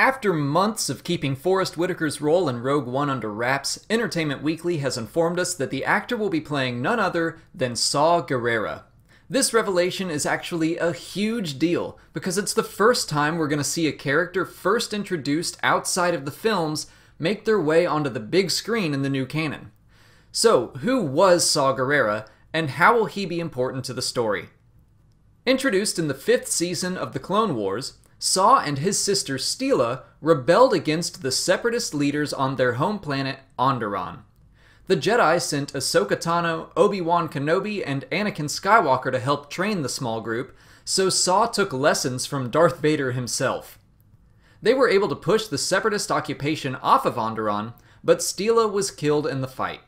After months of keeping Forest Whitaker's role in Rogue One under wraps, Entertainment Weekly has informed us that the actor will be playing none other than Saw Gerrera. This revelation is actually a huge deal because it's the first time we're going to see a character first introduced outside of the films make their way onto the big screen in the new canon. So, who was Saw Gerrera, and how will he be important to the story? Introduced in the fifth season of The Clone Wars, Saw and his sister Steela rebelled against the separatist leaders on their home planet, Onderon. The Jedi sent Ahsoka Tano, Obi-Wan Kenobi, and Anakin Skywalker to help train the small group, so Saw took lessons from Darth Vader himself. They were able to push the separatist occupation off of Onderon, but Steela was killed in the fight.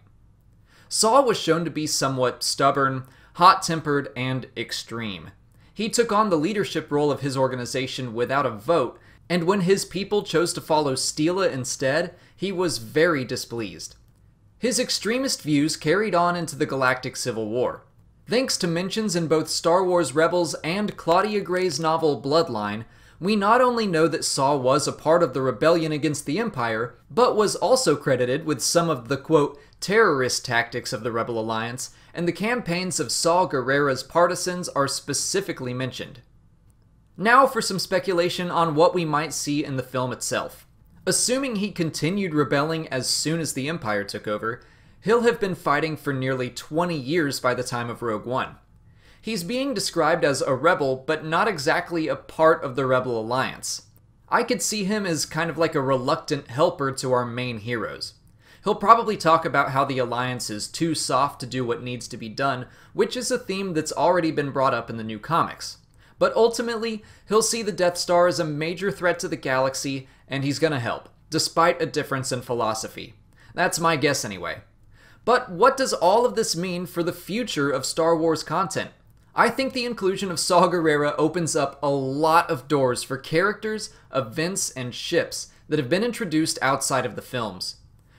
Saw was shown to be somewhat stubborn, hot-tempered, and extreme. He took on the leadership role of his organization without a vote, and when his people chose to follow Steela instead, he was very displeased. His extremist views carried on into the Galactic Civil War. Thanks to mentions in both Star Wars Rebels and Claudia Gray's novel Bloodline, we not only know that Saw was a part of the rebellion against the Empire, but was also credited with some of the quote, terrorist tactics of the Rebel Alliance, and the campaigns of Saw Gerrera's partisans are specifically mentioned. Now for some speculation on what we might see in the film itself. Assuming he continued rebelling as soon as the Empire took over, he'll have been fighting for nearly 20 years by the time of Rogue One. He's being described as a rebel, but not exactly a part of the Rebel Alliance. I could see him as kind of like a reluctant helper to our main heroes. He'll probably talk about how the Alliance is too soft to do what needs to be done, which is a theme that's already been brought up in the new comics. But ultimately, he'll see the Death Star as a major threat to the galaxy, and he's gonna help, despite a difference in philosophy. That's my guess anyway. But what does all of this mean for the future of Star Wars content? I think the inclusion of Saw Gerrera opens up a lot of doors for characters, events, and ships that have been introduced outside of the films.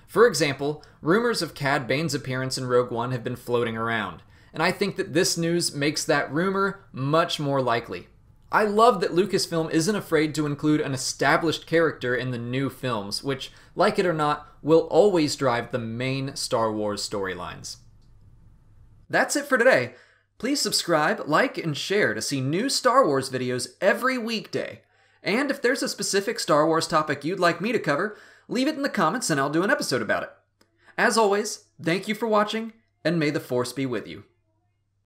For example, rumors of Cad Bane's appearance in Rogue One have been floating around, and I think that this news makes that rumor much more likely. I love that Lucasfilm isn't afraid to include an established character in the new films, which, like it or not, will always drive the main Star Wars storylines. That's it for today. Please subscribe, like, and share to see new Star Wars videos every weekday. And if there's a specific Star Wars topic you'd like me to cover, leave it in the comments and I'll do an episode about it. As always, thank you for watching, and may the Force be with you.